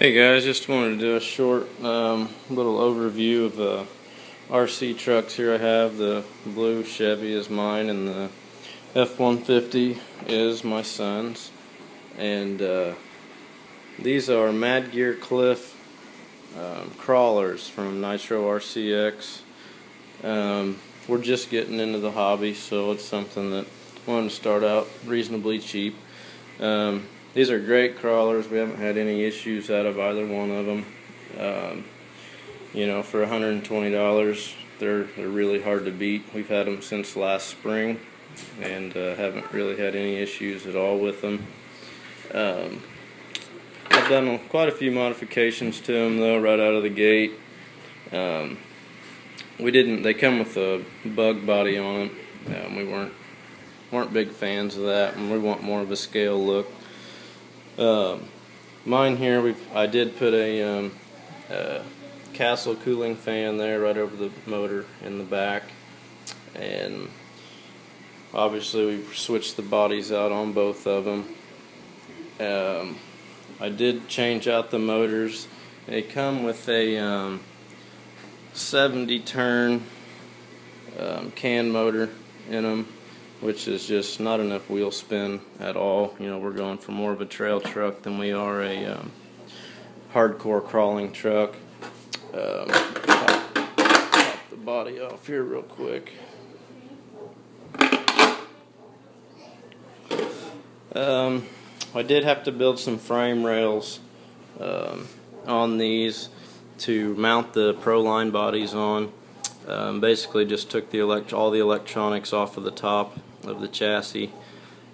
Hey guys, just wanted to do a short um, little overview of the RC trucks here I have. The blue Chevy is mine and the F-150 is my son's. And uh, these are MadGear Cliff um, crawlers from Nitro RCX. Um, we're just getting into the hobby so it's something that I wanted to start out reasonably cheap. Um, these are great crawlers. We haven't had any issues out of either one of them. Um, you know, for $120, they're they're really hard to beat. We've had them since last spring, and uh, haven't really had any issues at all with them. Um, I've done quite a few modifications to them though, right out of the gate. Um, we didn't. They come with a bug body on them. Um, we weren't weren't big fans of that, and we want more of a scale look. Um, mine here, we I did put a um, uh, Castle cooling fan there right over the motor in the back, and obviously we've switched the bodies out on both of them. Um, I did change out the motors. They come with a um, 70 turn um, can motor in them which is just not enough wheel spin at all. You know, we're going for more of a trail truck than we are a um, hardcore crawling truck. Um, pop, pop the body off here real quick. Um, I did have to build some frame rails um, on these to mount the Proline bodies on. Um, basically just took the all the electronics off of the top of the chassis.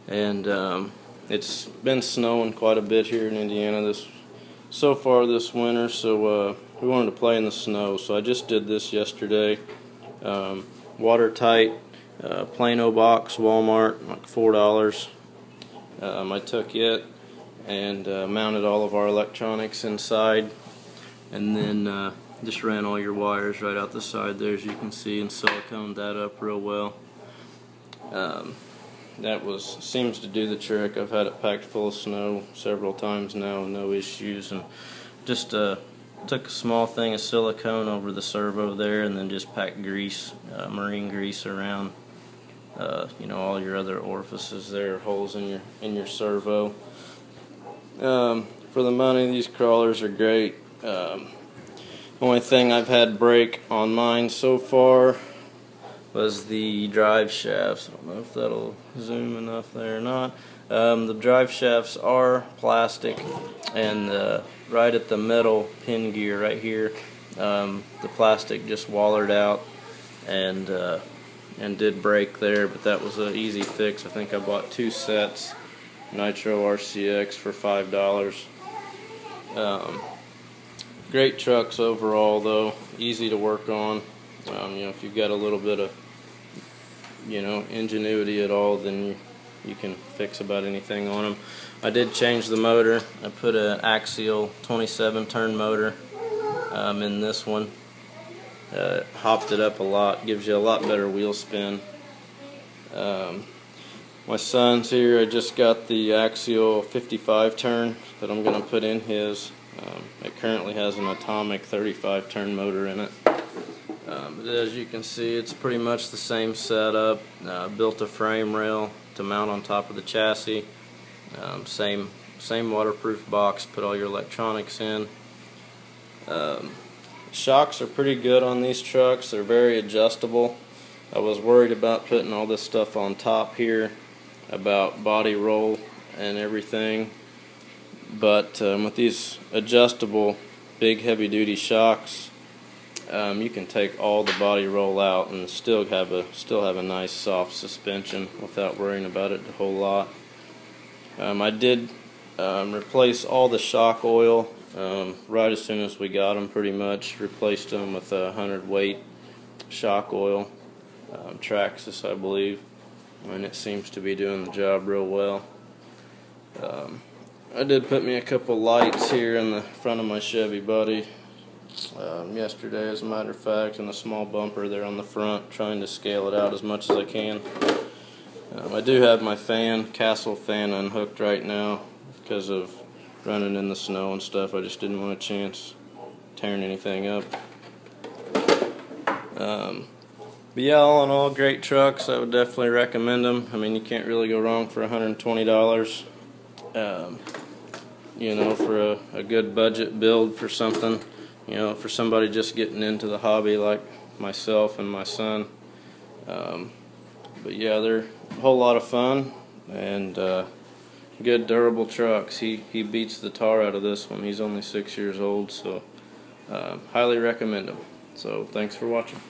And um, it's been snowing quite a bit here in Indiana this so far this winter. So uh, we wanted to play in the snow. So I just did this yesterday. Um, watertight uh, Plano box Walmart like four dollars um, I took it and uh, mounted all of our electronics inside. And then uh, just ran all your wires right out the side there as you can see and siliconed that up real well um, that was seems to do the trick. I've had it packed full of snow several times now, no issues, and just uh, took a small thing of silicone over the servo there, and then just packed grease, uh, marine grease around. Uh, you know all your other orifices there, holes in your in your servo. Um, for the money, these crawlers are great. Um, only thing I've had break on mine so far was the drive shafts. I don't know if that'll zoom enough there or not. Um, the drive shafts are plastic, and uh, right at the metal pin gear right here, um, the plastic just wallered out and uh, and did break there, but that was an easy fix. I think I bought two sets, Nitro RCX for five dollars. Um, great trucks overall, though, easy to work on. You know, if you've got a little bit of you know ingenuity at all, then you, you can fix about anything on them. I did change the motor. I put an axial 27 turn motor um, in this one. Uh, hopped it up a lot, gives you a lot better wheel spin. Um, my son's here, I just got the axial 55 turn that I'm going to put in his. Um, it currently has an atomic 35 turn motor in it. Um, but as you can see, it's pretty much the same setup. Uh, built a frame rail to mount on top of the chassis. Um, same same waterproof box. Put all your electronics in. Um, shocks are pretty good on these trucks. They're very adjustable. I was worried about putting all this stuff on top here, about body roll and everything. But um, with these adjustable big heavy duty shocks, um, you can take all the body roll out and still have a still have a nice soft suspension without worrying about it a whole lot. Um, I did um, replace all the shock oil um, right as soon as we got them. Pretty much replaced them with a hundred weight shock oil, um, Traxxas I believe, and it seems to be doing the job real well. Um, I did put me a couple lights here in the front of my Chevy Buddy um, yesterday, as a matter of fact, and a small bumper there on the front, trying to scale it out as much as I can. Um, I do have my fan, Castle fan, unhooked right now because of running in the snow and stuff. I just didn't want a chance tearing anything up. Um, but yeah, all in all, great trucks. I would definitely recommend them. I mean, you can't really go wrong for $120. Um, you know, for a, a good budget build for something. You know, for somebody just getting into the hobby like myself and my son. Um, but yeah, they're a whole lot of fun and uh, good durable trucks. He he beats the tar out of this one. He's only six years old, so uh, highly recommend him. So thanks for watching.